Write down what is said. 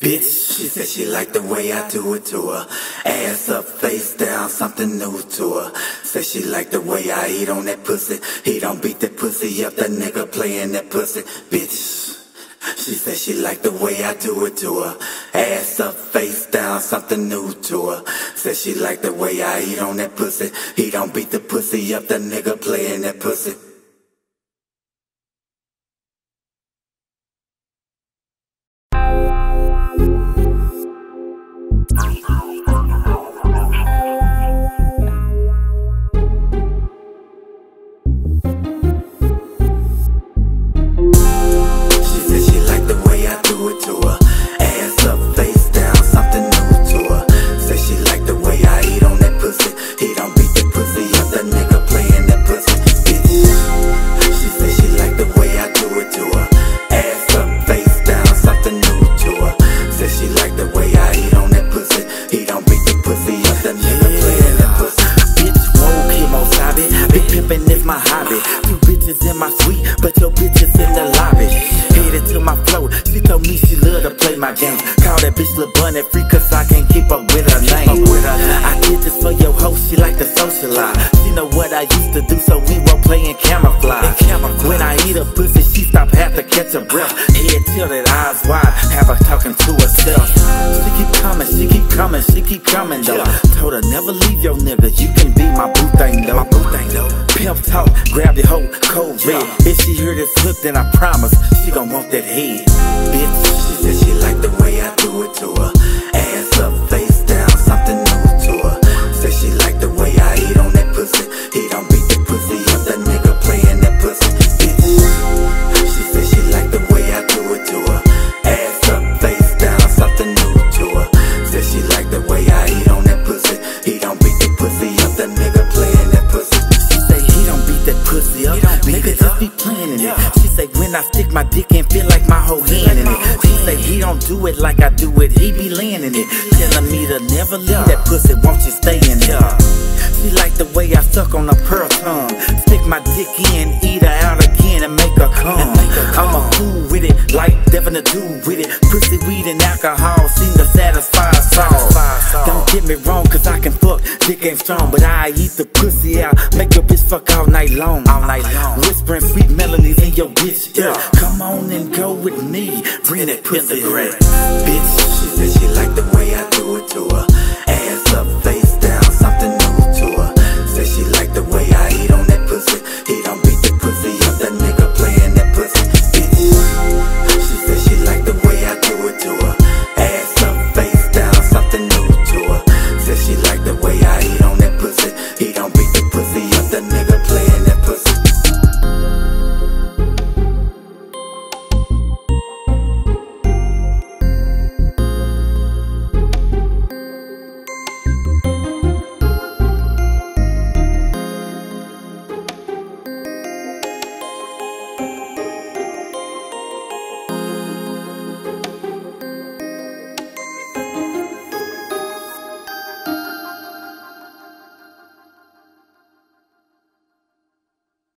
Bitch, she said she liked the way I do it to her. Ass up, face down, something new to her. Said she liked the way I eat on that pussy. He don't beat that pussy up, that nigga playing that pussy. Bitch. She said she liked the way I do it to her. Ass up, face down, something new to her. Said she liked the way I eat on that pussy. He don't beat the pussy up, that nigga playing that pussy. My hobby. Two bitches in my suite, but your bitch is in the lobby. Headed to my flow, she told me she love to play my game. Call that bitch Lil Bunny free, cause I can't keep up with her name. I did this for your hoe, she like to socialize. She know what I used to do, so we won't play in camouflage. When I eat a pussy, she stop, have to catch a breath. Head tilted, eyes wide, have her talking to herself. She keep coming, she keep coming, she keep coming though. Told her never leave your nigga, you can be my boo thing though. PimpTawk, grab your hoe, cold red. If she hear this hook, then I promise she gon' want that head. Bitch, She said she liked the way I do it don't do it like I do it, he be laying in it. Telling me to never leave that pussy, won't you stay in there? Like the way I suck on her pearl tongue. Stick my dick in, eat her out again and make her come. I'm a fool with it, like Devin the Dude with it. Pussy, weed, and alcohol seem to satisfy all. Don't get me wrong, cause I can fuck, dick ain't strong, but I eat the pussy out. Make your bitch fuck all night long. All night long. Whispering sweet melodies in your bitch ear. Come on and go with me. Bring that pussy. Bitch, she said she liked the way I do it to her.